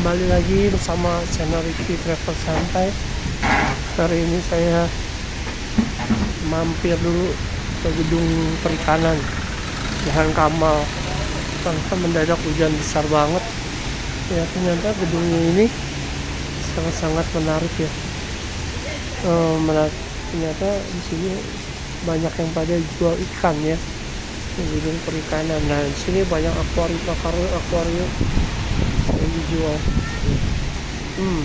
kembali lagi bersama channel Ricky Travel Santai. Hari ini saya mampir dulu ke gedung perikanan Jalan Kamal. Karena mendadak hujan besar banget. Ya ternyata gedungnya ini sangat-sangat menarik ya. Eh, menarik. Ternyata di sini banyak yang pada jual ikan ya di gedung perikanan. Nah sini banyak akuarium akuarium yang dijual hmm.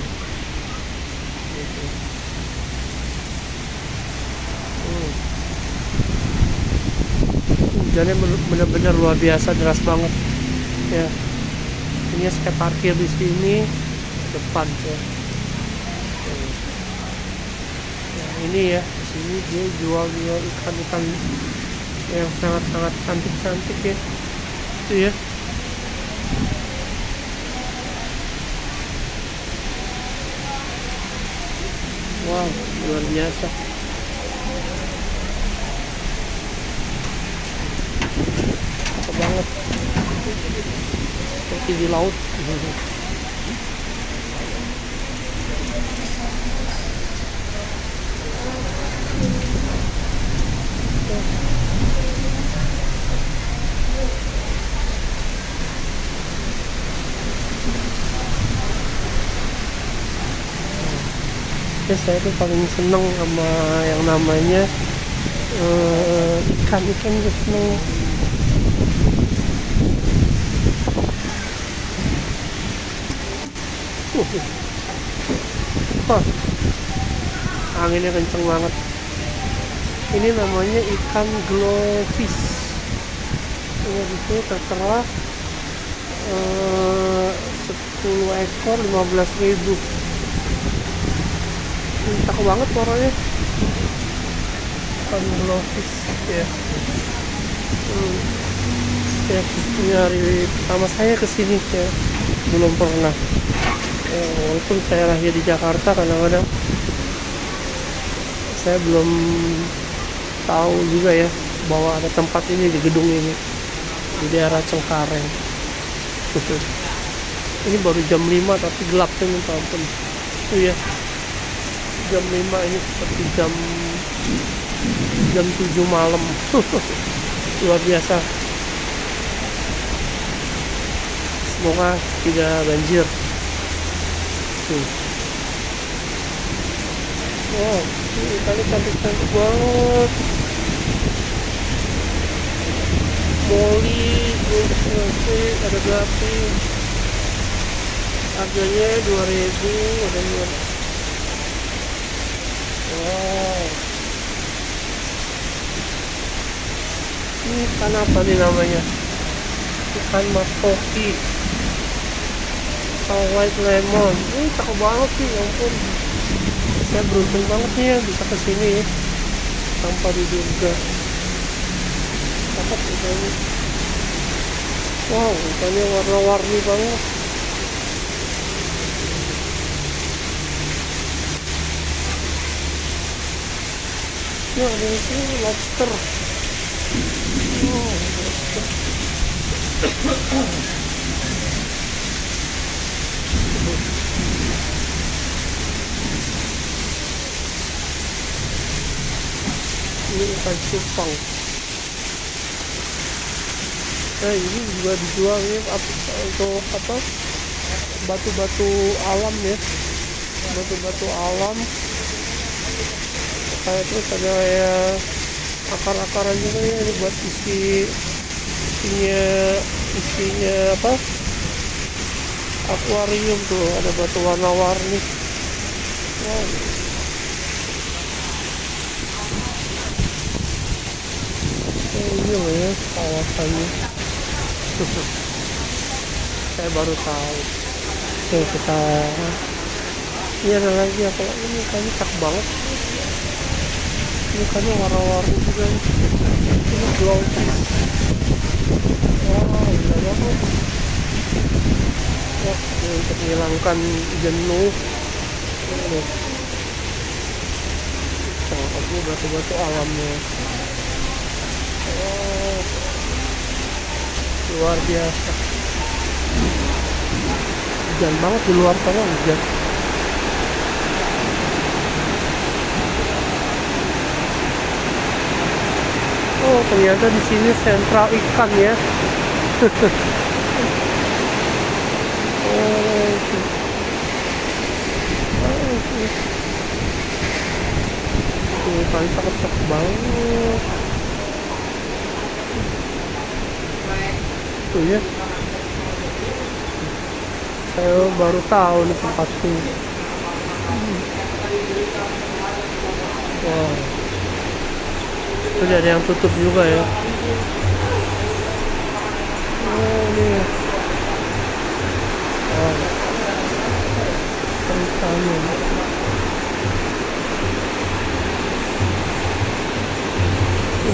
Hujannya bener-bener luar biasa deras banget. Ya. Ini saya parkir di sini depan ya. Nah, ini ya di sini dia jual jual ikan ikan yang sangat-sangat cantik-cantik ya. Itu ya wow luar biasa. Banget. Seperti di laut ya saya tuh paling seneng sama yang namanya eh, ikan ikan seneng. Wah, anginnya kenceng banget. Ini namanya ikan glowfish. Ini itu tertera eh, 10 ekor 15.000 ribu ini cakep banget warnanya ikan glowfish ya. Hmm. ya ini hari pertama saya ke sini ya. Belum pernah. Ya, walaupun saya lahir di Jakarta kadang-kadang. Saya belum tahu juga ya bahwa ada tempat ini di gedung ini. Di daerah Cengkareng. Ini baru jam 5 tapi gelap tuh minta ampun. Itu ya jam 5 ini seperti jam jam 7 malam. Luar biasa. Semoga tidak banjir. Tuh. Wow ini kali cantik-cantik banget. Molly, ada gratis harganya 2000 ada 2000 ikan apa nih namanya? Ikan mas koki. Atau white lemon. Ini cakep banget sih, ya ampun. Saya beruntung banget nih ya bisa ke sini ya. Tanpa diduga. Cakep ikannya. Wow, ikannya warna-warni banget. Sini lobster. Ini cupang. Nah, ini juga dijual ya ap- untuk apa? Batu-batu alam ya. Batu-batu alam kayak terus ada ya akar-akaran juga ya ini buat isi isinya isinya apa? Akuarium tuh ada batu warna-warni. Wow. Oh, iya loh ya kawasannya. Saya baru tahu. Oke kita ini ada lagi apa ini kayaknya cakep banget. Ini kayaknya warna-warni juga. Ini glowfish wow indah banget Wah, ini untuk menghilangkan jenuh. Ini cakep batu-batu alamnya. Oh. Luar biasa. Hujan banget di luar sana hujan? Oh ternyata di sini sentral ikan ya. oh, itu. Tuh, kali cakep banget. Tuh ya. Saya baru tahu nih tempat ini. Wow. Itu ada yang tutup juga ya.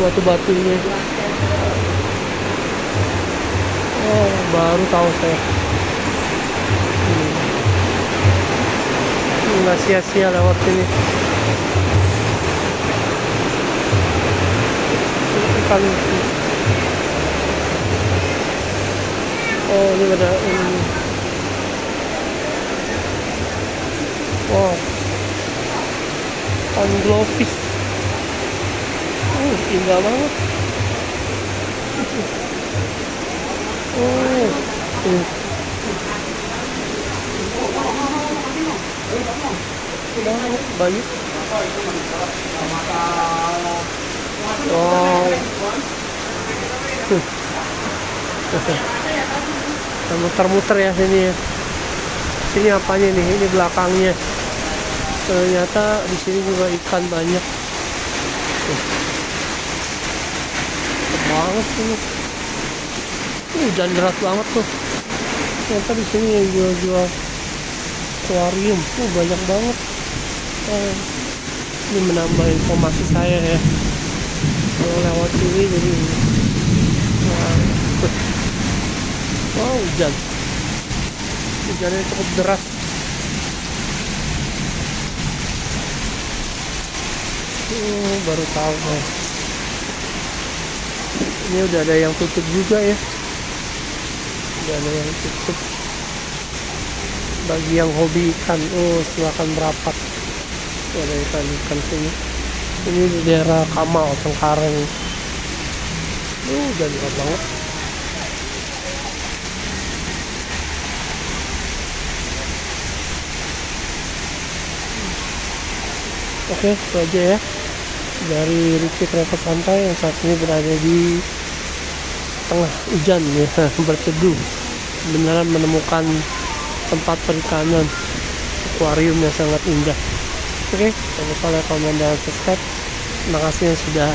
Batu-batunya. Oh, baru tahu saya. Hmm. Nggak sia-sia lewat sini. oh ini ada ini wow oh indah banget oh ini banyak Wow. Muter-muter ya sini ya. Sini apanya nih? Ini belakangnya. Ternyata di sini juga ikan banyak. Banget ini. Hujan deras banget tuh. Ternyata di sini yang jual-jual akuarium. Tuh banyak banget. Eh, ini menambah informasi saya ya kalau lewat sini jadi wow, wow hujan hujannya cukup deras oh, baru tahu ya. Ini udah ada yang tutup juga ya. Udah ada yang tutup. Bagi yang hobi ikan oh silakan merapat. Ada ikan ikan sini. Ini di daerah Kamal Cengkareng. Uh udah dekat banget. Oke itu aja ya. Dari Ricky Travel Santai yang saat ini berada di tengah hujan ya berteduh. Beneran menemukan tempat perikanan. Akuarium yang sangat indah. Oke jangan lupa like komen dan subscribe. Terima kasih yang sudah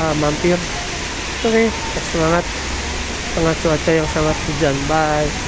uh, mampir. Oke semangat tengah cuaca yang sangat hujan. Bye